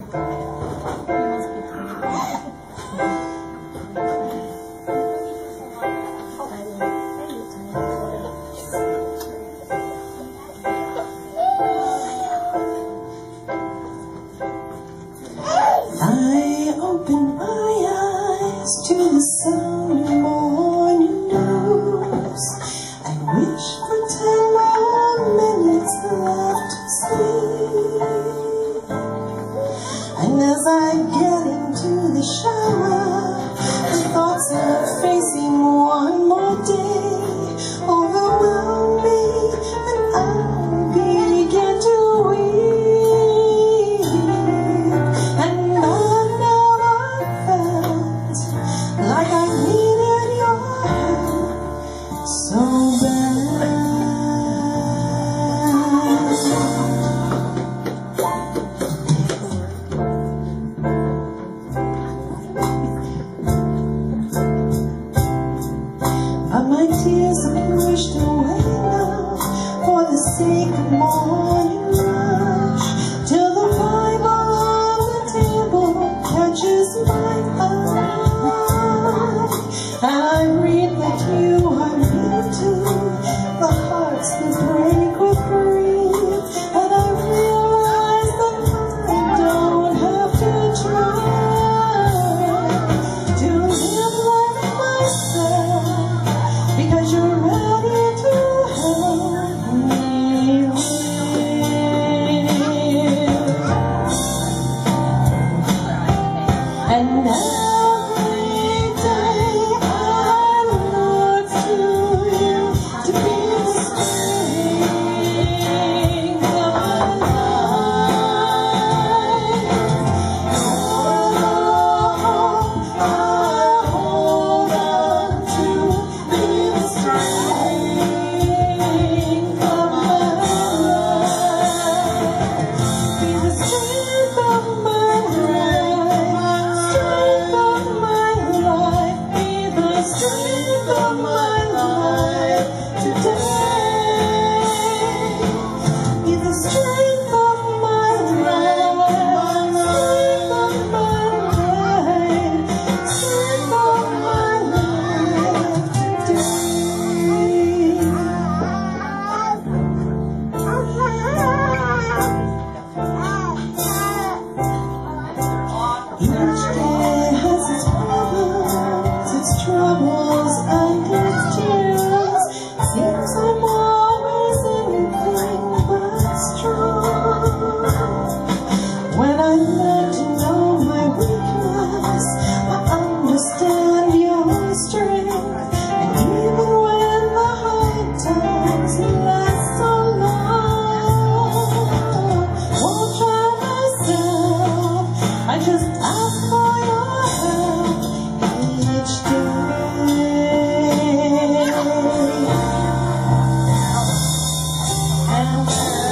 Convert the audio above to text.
I open my eyes to the sound And Amen.